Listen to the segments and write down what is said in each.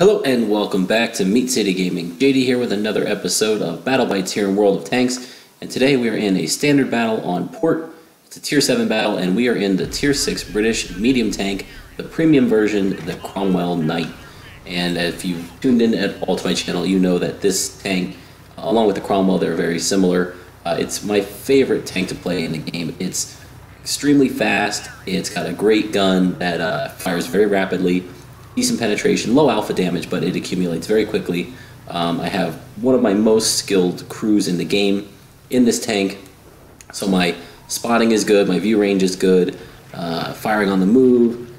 Hello and welcome back to Meat City Gaming. JD here with another episode of Battle Bites here in World of Tanks. And today we are in a standard battle on port. It's a tier 7 battle and we are in the tier 6 British medium tank, the premium version, the Cromwell Knight. And if you've tuned in at all to my channel, you know that this tank, along with the Cromwell, they're very similar. Uh, it's my favorite tank to play in the game. It's extremely fast. It's got a great gun that uh, fires very rapidly decent penetration, low alpha damage, but it accumulates very quickly. Um, I have one of my most skilled crews in the game in this tank, so my spotting is good, my view range is good, uh, firing on the move,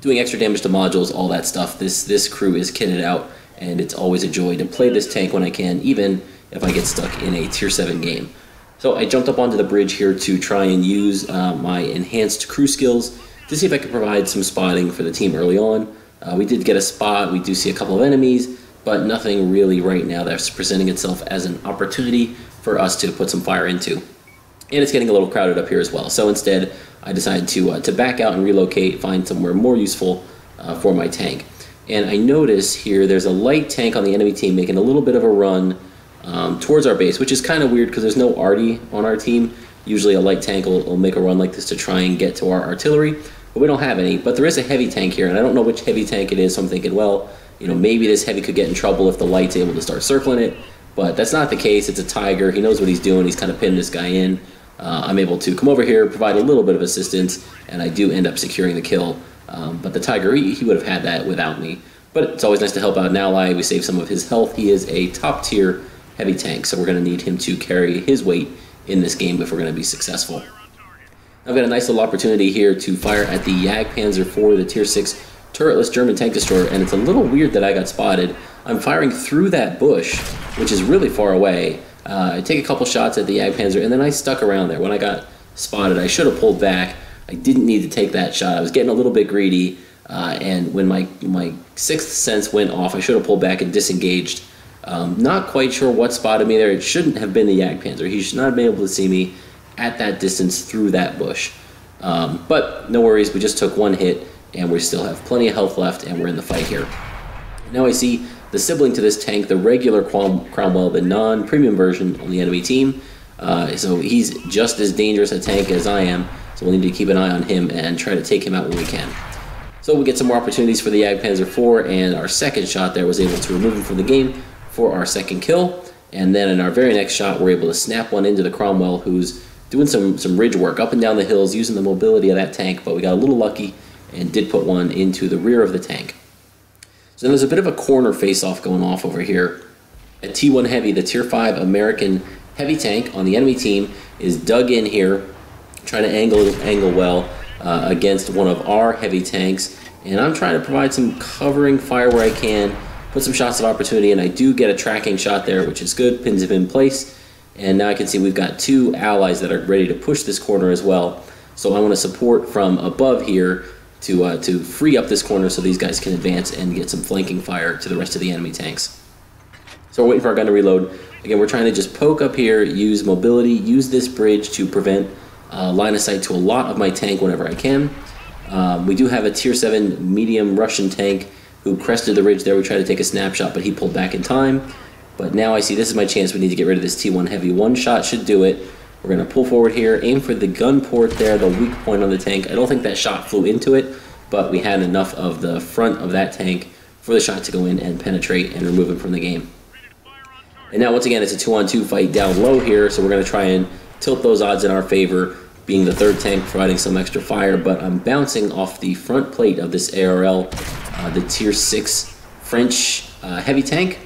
doing extra damage to modules, all that stuff. This this crew is kitted out, and it's always a joy to play this tank when I can, even if I get stuck in a tier 7 game. So I jumped up onto the bridge here to try and use uh, my enhanced crew skills to see if I could provide some spotting for the team early on. Uh, we did get a spot, we do see a couple of enemies, but nothing really right now that's presenting itself as an opportunity for us to put some fire into. And it's getting a little crowded up here as well. So instead, I decided to, uh, to back out and relocate, find somewhere more useful uh, for my tank. And I notice here there's a light tank on the enemy team making a little bit of a run um, towards our base, which is kind of weird because there's no arty on our team. Usually a light tank will, will make a run like this to try and get to our artillery we don't have any. But there is a heavy tank here, and I don't know which heavy tank it is, so I'm thinking, well, you know, maybe this heavy could get in trouble if the light's able to start circling it. But that's not the case. It's a Tiger. He knows what he's doing. He's kind of pinning this guy in. Uh, I'm able to come over here, provide a little bit of assistance, and I do end up securing the kill. Um, but the Tiger, he, he would have had that without me. But it's always nice to help out an ally. We save some of his health. He is a top tier heavy tank, so we're going to need him to carry his weight in this game if we're going to be successful. I've got a nice little opportunity here to fire at the Jagdpanzer IV, the Tier 6 turretless German tank destroyer, and it's a little weird that I got spotted. I'm firing through that bush, which is really far away. Uh, I take a couple shots at the Jagdpanzer, and then I stuck around there. When I got spotted, I should have pulled back. I didn't need to take that shot. I was getting a little bit greedy, uh, and when my, my sixth sense went off, I should have pulled back and disengaged. Um, not quite sure what spotted me there. It shouldn't have been the Jagdpanzer. He should not have been able to see me at that distance through that bush. Um, but no worries, we just took one hit and we still have plenty of health left and we're in the fight here. Now I see the sibling to this tank, the regular Cromwell, the non-premium version on the enemy team. Uh, so he's just as dangerous a tank as I am, so we'll need to keep an eye on him and try to take him out when we can. So we get some more opportunities for the Jagdpanzer IV, and our second shot there was able to remove him from the game for our second kill. And then in our very next shot, we're able to snap one into the Cromwell, who's doing some, some ridge work up and down the hills using the mobility of that tank, but we got a little lucky and did put one into the rear of the tank. So then there's a bit of a corner face-off going off over here. A T1 Heavy, the Tier 5 American heavy tank on the enemy team, is dug in here, trying to angle, angle well uh, against one of our heavy tanks. And I'm trying to provide some covering fire where I can, put some shots of opportunity, and I do get a tracking shot there, which is good, pins him in place. And now I can see we've got two allies that are ready to push this corner as well. So I want to support from above here to, uh, to free up this corner so these guys can advance and get some flanking fire to the rest of the enemy tanks. So we're waiting for our gun to reload. Again, we're trying to just poke up here, use mobility, use this bridge to prevent uh, line of sight to a lot of my tank whenever I can. Um, we do have a tier 7 medium Russian tank who crested the ridge there. We tried to take a snapshot, but he pulled back in time. But now I see this is my chance. We need to get rid of this T1 heavy. One shot should do it. We're going to pull forward here, aim for the gun port there, the weak point on the tank. I don't think that shot flew into it, but we had enough of the front of that tank for the shot to go in and penetrate and remove him from the game. And now once again, it's a two-on-two 2 fight down low here, so we're going to try and tilt those odds in our favor, being the third tank providing some extra fire, but I'm bouncing off the front plate of this ARL, uh, the tier 6 French uh, heavy tank.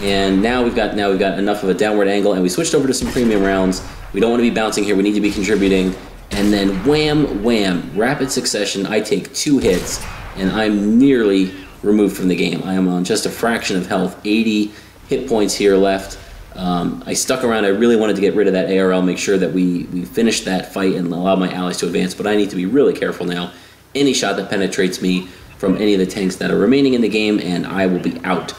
And now we've got now we've got enough of a downward angle, and we switched over to some premium rounds. We don't want to be bouncing here. We need to be contributing. And then wham, wham, rapid succession. I take two hits, and I'm nearly removed from the game. I am on just a fraction of health, 80 hit points here left. Um, I stuck around. I really wanted to get rid of that ARL, make sure that we, we finished that fight and allow my allies to advance, but I need to be really careful now. Any shot that penetrates me from any of the tanks that are remaining in the game, and I will be out.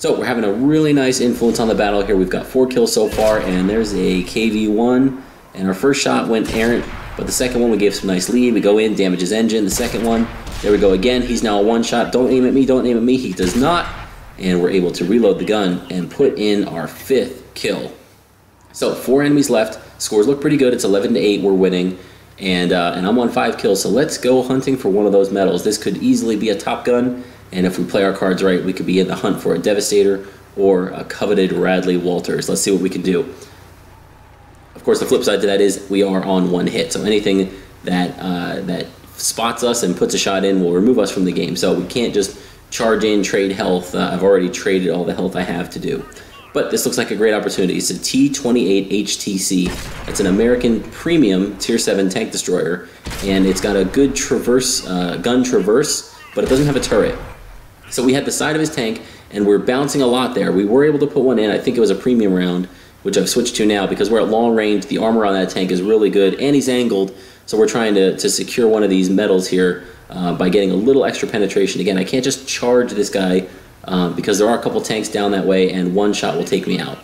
So we're having a really nice influence on the battle here. We've got four kills so far, and there's a KV-1, and our first shot went errant, but the second one we gave some nice lead. We go in, damage his engine. The second one, There we go again. He's now a one shot. Don't aim at me, don't aim at me. He does not. And we're able to reload the gun and put in our fifth kill. So four enemies left. Scores look pretty good. It's 11 to 8. We're winning. And, uh, and I'm on five kills. So let's go hunting for one of those medals. This could easily be a Top Gun. And if we play our cards right, we could be in the hunt for a Devastator or a coveted Radley Walters. Let's see what we can do. Of course, the flip side to that is we are on one hit. So anything that, uh, that spots us and puts a shot in will remove us from the game. So we can't just charge in, trade health. Uh, I've already traded all the health I have to do. But this looks like a great opportunity. It's a T-28 HTC. It's an American premium Tier 7 tank destroyer, and it's got a good traverse, uh, gun traverse, but it doesn't have a turret. So we had the side of his tank, and we're bouncing a lot there. We were able to put one in. I think it was a premium round, which I've switched to now because we're at long range. The armor on that tank is really good, and he's angled, so we're trying to, to secure one of these medals here uh, by getting a little extra penetration. Again, I can't just charge this guy um, because there are a couple tanks down that way and one shot will take me out.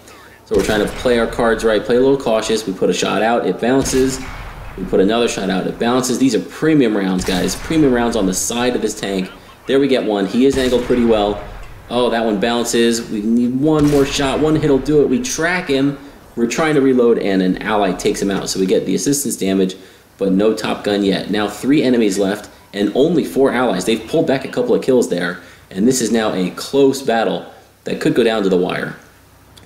So we're trying to play our cards right, play a little cautious. We put a shot out, it bounces. We put another shot out, it bounces. These are premium rounds, guys. Premium rounds on the side of this tank. There we get one. He is angled pretty well. Oh, that one bounces. We need one more shot. One hit will do it. We track him. We're trying to reload, and an ally takes him out. So we get the assistance damage, but no Top Gun yet. Now three enemies left, and only four allies. They've pulled back a couple of kills there and this is now a close battle that could go down to the wire.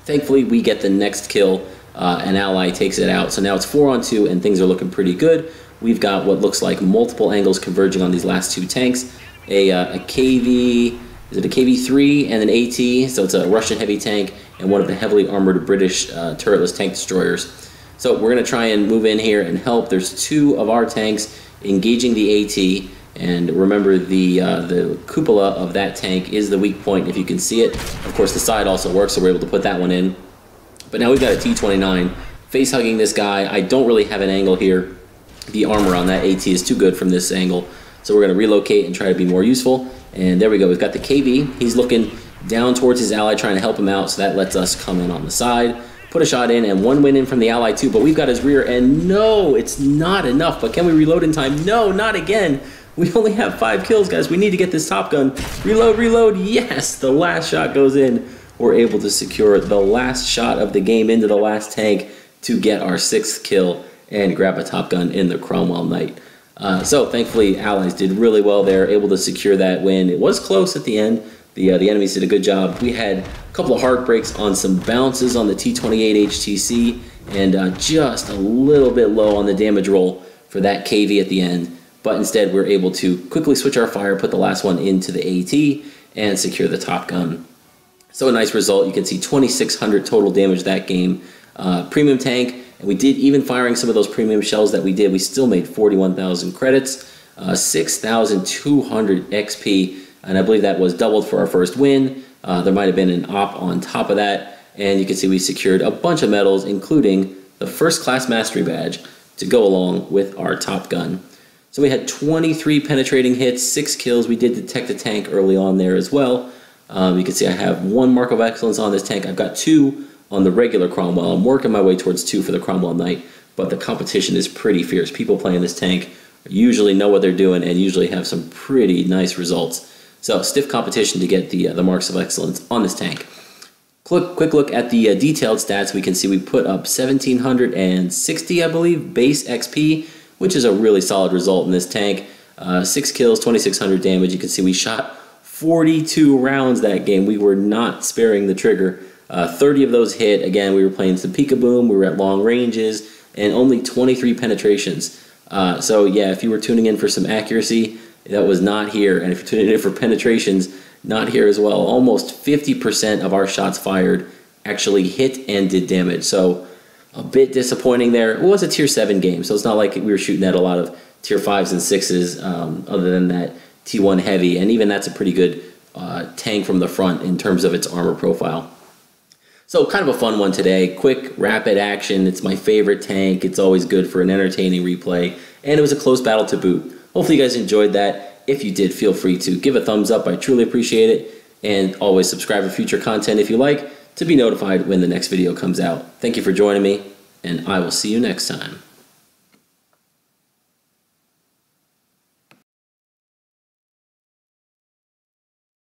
Thankfully, we get the next kill. Uh, an ally takes it out. So now it's four on two, and things are looking pretty good. We've got what looks like multiple angles converging on these last two tanks. A, uh, a KV, is it a KV-3 and an AT? So it's a Russian heavy tank and one of the heavily armored British uh, turretless tank destroyers. So we're going to try and move in here and help. There's two of our tanks engaging the AT and remember the, uh, the cupola of that tank is the weak point if you can see it. Of course the side also works so we're able to put that one in. But now we've got a T-29 face hugging this guy. I don't really have an angle here. The armor on that AT is too good from this angle. So we're going to relocate and try to be more useful. And there we go. We've got the KV. He's looking down towards his ally trying to help him out. So that lets us come in on the side. Put a shot in and one win in from the ally too. But we've got his rear and no, it's not enough. But can we reload in time? No, not again. We only have five kills, guys. We need to get this Top Gun. Reload, reload. Yes, the last shot goes in. We're able to secure the last shot of the game into the last tank to get our sixth kill and grab a Top Gun in the Cromwell Knight. Uh, so thankfully, Allies did really well there, able to secure that win. It was close at the end. The, uh, the enemies did a good job. We had a couple of heartbreaks on some bounces on the T28 HTC and uh, just a little bit low on the damage roll for that KV at the end but instead we're able to quickly switch our fire, put the last one into the AT, and secure the top gun. So a nice result. You can see 2,600 total damage that game. Uh, premium tank, and we did, even firing some of those premium shells that we did, we still made 41,000 credits, uh, 6,200 XP, and I believe that was doubled for our first win. Uh, there might have been an op on top of that, and you can see we secured a bunch of medals, including the first class mastery badge to go along with our Top Gun. So we had 23 penetrating hits, six kills. We did detect a tank early on there as well. Um, you can see I have one mark of excellence on this tank. I've got two on the regular Cromwell. I'm working my way towards two for the Cromwell Knight, but the competition is pretty fierce. People playing this tank usually know what they're doing and usually have some pretty nice results. So stiff competition to get the, uh, the marks of excellence on this tank. Quick, quick look at the uh, detailed stats. We can see we put up 1760, I believe, base XP which is a really solid result in this tank. Uh, six kills, 2,600 damage. You can see we shot 42 rounds that game. We were not sparing the trigger. Uh, 30 of those hit. Again, we were playing some Peekaboom. We were at long ranges and only 23 penetrations. Uh, so yeah, if you were tuning in for some accuracy, that was not here. And if you're tuning in for penetrations, not here as well. Almost 50% of our shots fired actually hit and did damage. So a bit disappointing there. It was a tier 7 game, so it's not like we were shooting at a lot of tier 5s and 6s um, other than that T1 heavy, and even that's a pretty good uh, tank from the front in terms of its armor profile. So kind of a fun one today. Quick, rapid action. It's my favorite tank. It's always good for an entertaining replay, and it was a close battle to boot. Hopefully you guys enjoyed that. If you did, feel free to give a thumbs up. I truly appreciate it. And always subscribe for future content if you like to be notified when the next video comes out. Thank you for joining me, and I will see you next time.